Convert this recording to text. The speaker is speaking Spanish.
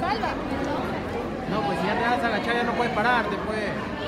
Salva. No, pues si ya te vas a agachar ya no puedes pararte, pues.